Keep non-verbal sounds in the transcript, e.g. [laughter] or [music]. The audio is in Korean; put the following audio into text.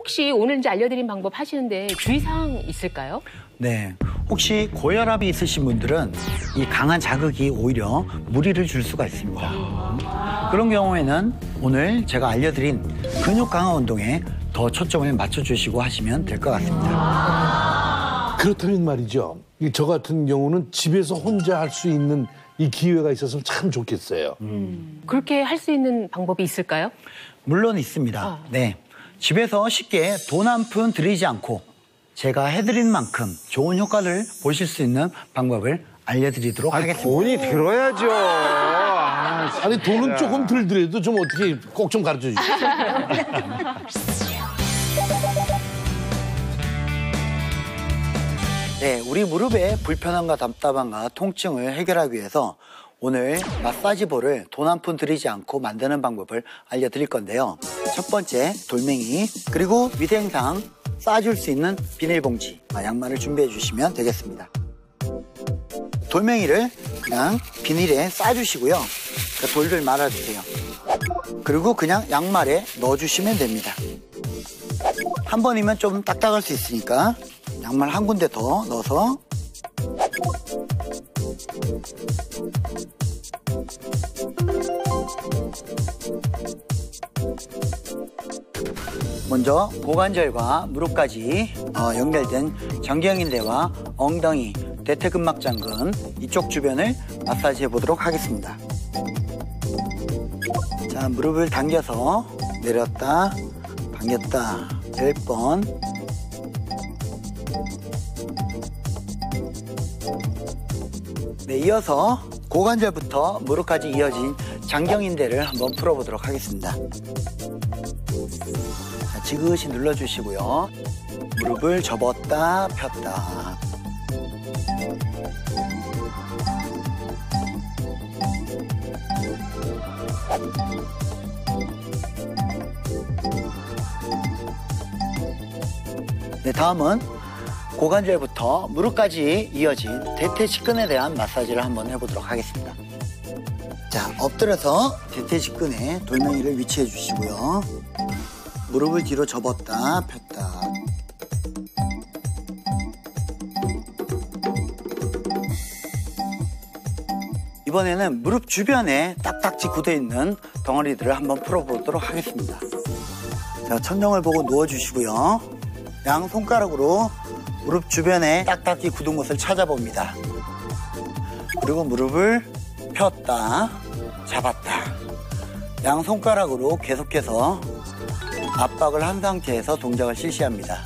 혹시 오늘 이제 알려드린 방법 하시는데 주의사항 있을까요? 네. 혹시 고혈압이 있으신 분들은 이 강한 자극이 오히려 무리를 줄 수가 있습니다. 그런 경우에는 오늘 제가 알려드린 근육 강화 운동에 더 초점을 맞춰주시고 하시면 될 것 같습니다. 그렇다면 말이죠. 이저 같은 경우는 집에서 혼자 할 수 있는 이 기회가 있어서 참 좋겠어요. 그렇게 할 수 있는 방법이 있을까요? 물론 있습니다. 아. 네. 집에서 쉽게 돈 한 푼 들이지 않고 제가 해드린 만큼 좋은 효과를 보실 수 있는 방법을 알려드리도록 하겠습니다. 돈이 들어야죠. 아, 아니 돈은 조금 들더라도 좀 어떻게 꼭 좀 가르쳐 주시죠. [laughs] 네, 우리 무릎의 불편함과 답답함과 통증을 해결하기 위해서 오늘 마사지볼을 돈 한 푼 들이지 않고 만드는 방법을 알려드릴 건데요. 첫 번째, 돌멩이, 그리고 위생상 싸줄 수 있는 비닐봉지, 아, 양말을 준비해 주시면 되겠습니다. 돌멩이를 그냥 비닐에 싸주시고요. 그 돌들 말아주세요. 그리고 그냥 양말에 넣어주시면 됩니다. 한 번이면 좀 딱딱할 수 있으니까 양말 한 군데 더 넣어서 먼저 고관절과 무릎까지 어, 연결된 정경인대와 엉덩이, 대퇴근막 장근 이쪽 주변을 마사지해 보도록 하겠습니다. 자, 무릎을 당겨서 내렸다, 당겼다, 10번. 네, 이어서 고관절부터 무릎까지 이어진 장경인대를 한번 풀어보도록 하겠습니다. 자, 지그시 눌러주시고요. 무릎을 접었다, 폈다. 네, 다음은 고관절부터 무릎까지 이어진 대퇴직근에 대한 마사지를 한번 해보도록 하겠습니다. 자, 엎드려서 대퇴직근에 돌멩이를 위치해 주시고요. 무릎을 뒤로 접었다, 폈다. 이번에는 무릎 주변에 딱딱지 굳어 있는 덩어리들을 한번 풀어보도록 하겠습니다. 자, 천정을 보고 누워주시고요. 양 손가락으로 무릎 주변에 딱딱히 굳은 곳을 찾아봅니다. 그리고 무릎을 폈다, 잡았다. 양 손가락으로 계속해서 압박을 한 상태에서 동작을 실시합니다.